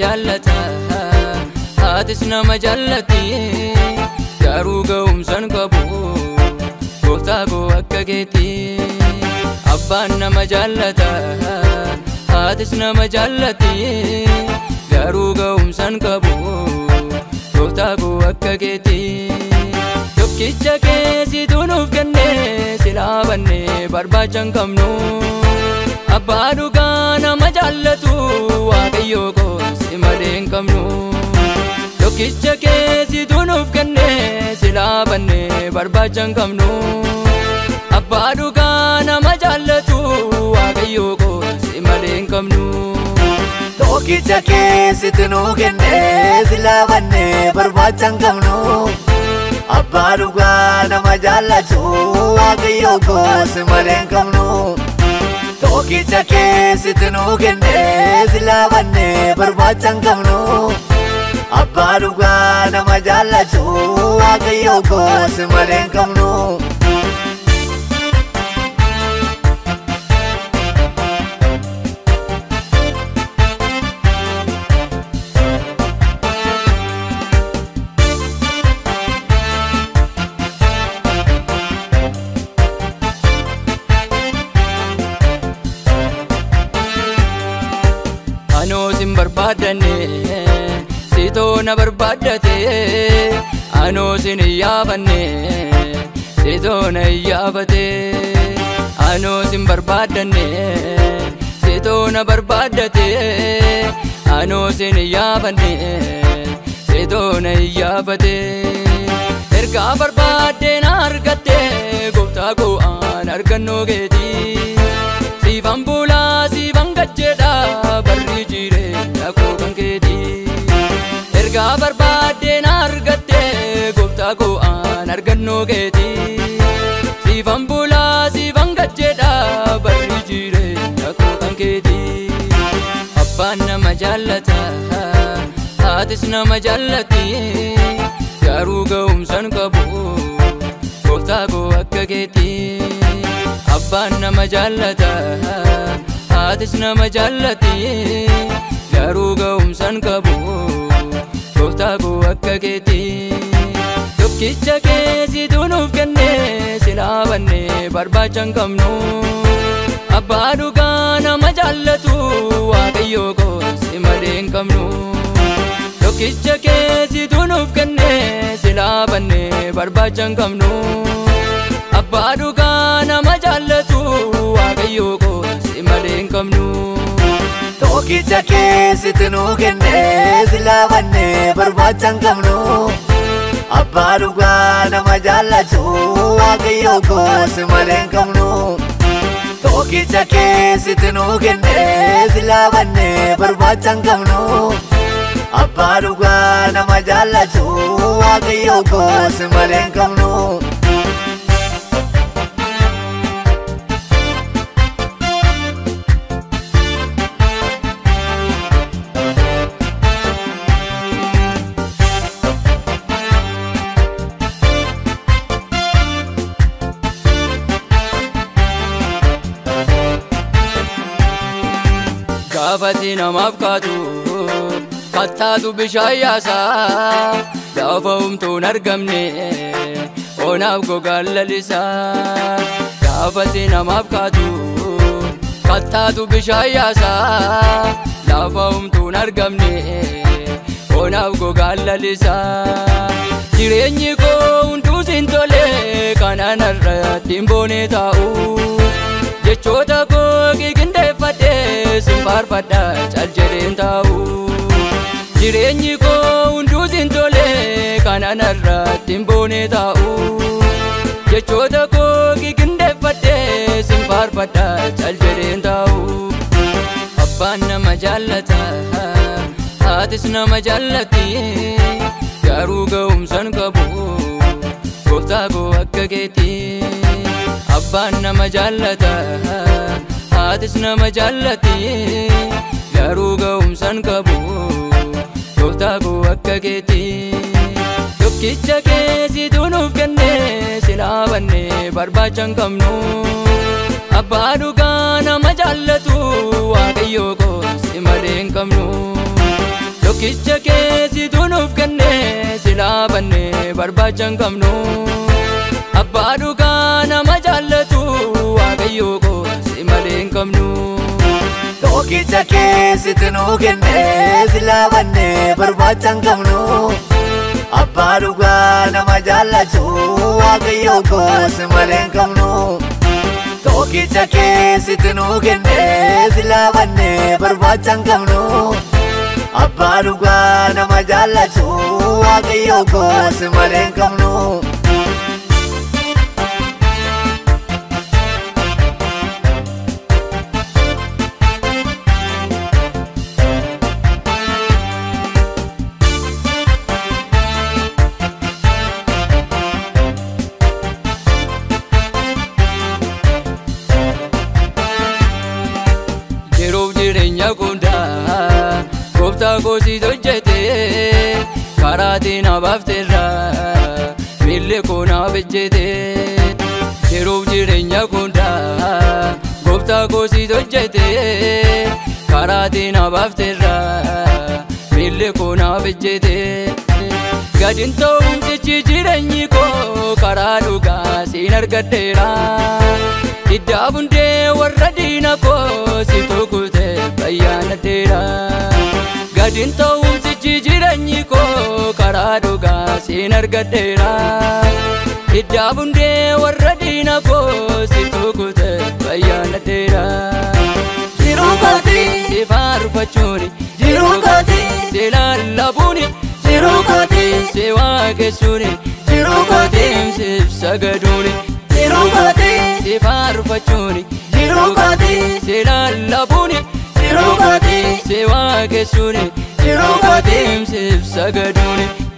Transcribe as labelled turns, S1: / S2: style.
S1: jaallata haatis nama jaallatti garuu ga'umsan qabu gooftaa koo akka keetti abbaan nama jaallata haatis nama jaallatti garuu ga'umsan qabu gooftaa koo akka keetti tokkicha keessituu nuuf kenne silaa banne barbaacha hin qabnu abbaa dhugaa nama jaallatu waaqayyoo koo si malee hin qabnu tokkicha keessituu nuuf kenne silaa banne barbaacha hin qabnu abbaa dhugaa nama jaallatu waaqayyoo koo si malee hin qabnu.
S2: Tokkicha keessatti nuu kennee silaa bannee barbaacha hin qabnu. Abbaa dhugaa nama jaallatu waaqayyoo gosi malee hin qabnu. Tokkicha keessatti nuu kennee silaa bannee barbaacha hin qabnu. Abbaa dhugaa nama jaallatu waaqayyoo gosi malee hin qabnu.
S1: Anoo sin barbaadanne sitoo na barbaaddate anoo sin hin yaafanne sitoo na hin yaafate anoo sin barbaadanne sitoo na barbaaddate anoo sin hin yaafanne sitoo na hin yaafate ergaa barbaaddee na argatte gooftaa koo aan argannoo keetii siifan bulaa siifan gajjeedha barri jireenya koo kan keeti ergaa barbaaddee na argatte gooftaa koo aan argannoo keeti siifan bulaa siifan gajjeedha barri jireenya koo kan keeti abbaan nama jaallata haatis nama jaallatti garuu ga'umsan qabu gooftaa koo akka keeti abbaan nama jaallata haatis nama jaallatti garuu ga'umsan qabu gooftaa koo akka keeti tokkicha keessituu nuuf kenne silaa banne barbaacha hin qabnu abbaa dhugaa nama jaallatu waaqayyoo koo si malee hin qabnu tokkicha keessituu nuuf kenne silaa banne barbaacha hin qabnu abbaa dhugaa nama jaallatu
S2: Tokkicha keessatti nuu kennee silaa bannee barbaacha hin qabnu. Abbaa dhugaa nama jaallatu waaqayyoo gosi malee hin qabnu. Tokkicha keessatti nuu kennee silaa bannee barbaacha hin qabnu. Abbaa dhugaa nama jaallatu waaqayyoo gosi malee hin qabnu.
S1: Gaafati namaaf kaatu kattaatu bishaan yaasaa gaafa humtuun argamne oonaaf gogaan lalisaa gaafati namaaf kaatu kattaatu bishaan yaasaa gaafa humtuun argamne oonaaf gogaan lalisaa jireenyi koo hunduu siin tole kanaan irratti hin boone taa'u jechoota koo qiqindeeffadhee sin faarfadha cal jedheen taa'u jireenyi koo hunduu sin tole kanaan irratti hin boone taa'u jechoota koo qiqindeeffadhee sin faarfadha cal jedheen taa'u abbaan nama jaallata haatis nama jaallatti garuu ga'umsan qabu gooftaa koo akka keetti abbaan nama jaallata haatis nama jaallatti garuu ga'umsan qabu gooftaa koo akka keetti tokkicha keessituu nuuf kenne silaa banne barbaacha hin qabnu abbaa dhugaa nama jaallatu waaqayyoo koo si malee hin qabnu Tokkicha keessitu nuuf kennee silaa bannee barbaacha hin qabnu. Abbaa dhugaa nama jaallatu waaqayyoo hin qabnu.
S2: Tokkicha keessitu nuu kennee silaa bannee barbaacha hin qabnu. Abbaa dhugaa nama jaallatu waaqayyoo kooti malee hin qabnu. Tokkicha keessitu nuu kennee silaa bannee barbaacha hin qabnu. Abbaa dhugaa nama jaallatu waaqayyoo kooti malee hin qabnu.
S1: Gooftaa koosiit hojjete karaatiin abaafteerra miilli koo naaf ejjete. Yeroof jireenya hundaa gooftaa koosiit hojjete karaatiin abaafteerra miilli koo naaf ejjete. Gadin ta'umsichi jireenyi koo karaa dhugaa siin argadheera. Iddaa hundee warra diina koo si tukkute bayyaanateera. Gadin ta'umsichi jireenyi koo karaa dhugaa siin argadheera. Iddaa hundee warra diina koo si tukkute bayyaanateera.
S2: Jiruu kooti,
S1: Si faarfachuuni,
S2: jiruu kooti,
S1: si lallabuuni,
S2: jiruu kooti,
S1: si waaqessuuni,
S2: jiruu kooti,
S1: siif sagaduuni.
S2: jiruu kooti,
S1: Si faarfachuuni,
S2: jiruu kooti,
S1: si lallabuuni,
S2: jiruu kooti,
S1: si waaqessuuni,
S2: jiruu kooti.
S1: siif sagaduuni.